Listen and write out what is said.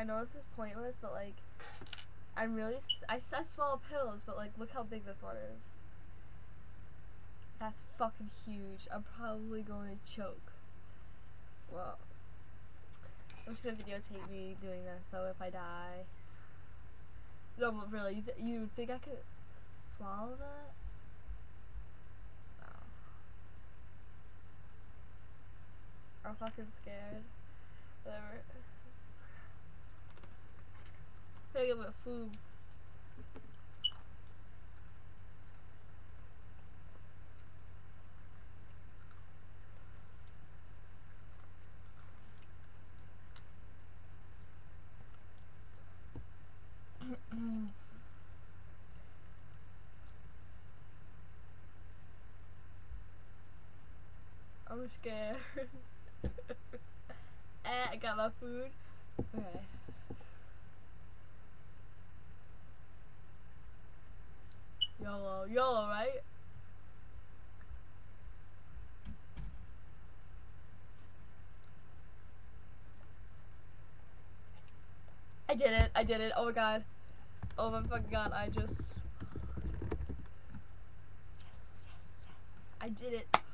I know this is pointless, but like, I'm really, I swallow pills, but like, look how big this one is. That's fucking huge. I'm probably going to choke. Well, I'm just gonna videotape me doing this, so if I die. No, but really, you, th- you think I could swallow that? No. I'm fucking scared. Whatever. Gotta my food. I'm scared. eh, I got my food. Okay. YOLO, YOLO, right? I did it, I did it, oh my god. Oh my fucking god, I just... Yes, yes, yes. I did it.